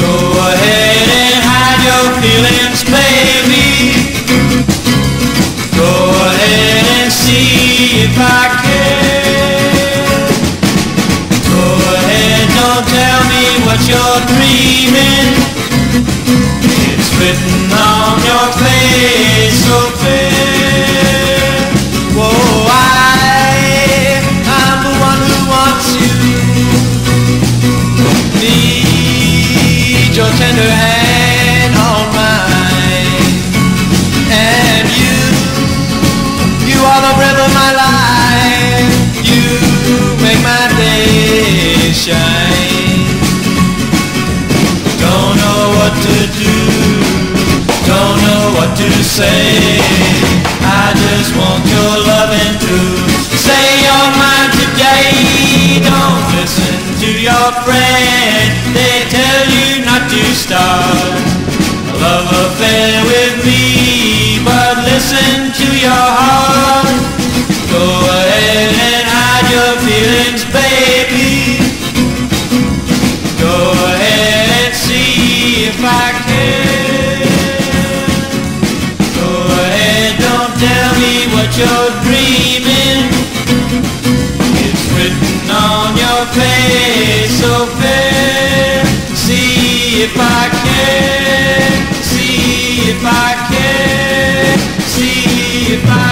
Go ahead and hide your feelings, baby. Go ahead and see if I care. Go ahead, don't tell me what you're dreaming. It's written time of my life. You make my day shine. Don't know what to do. Don't know what to say. I just want your loving truth. Say you're mine today. Don't listen to your friend. They tell you not to start. feelings, baby. Go ahead and see if I can. Go ahead, don't tell me what you're dreaming. It's written on your face so fair. See if I can. See if I can. See if I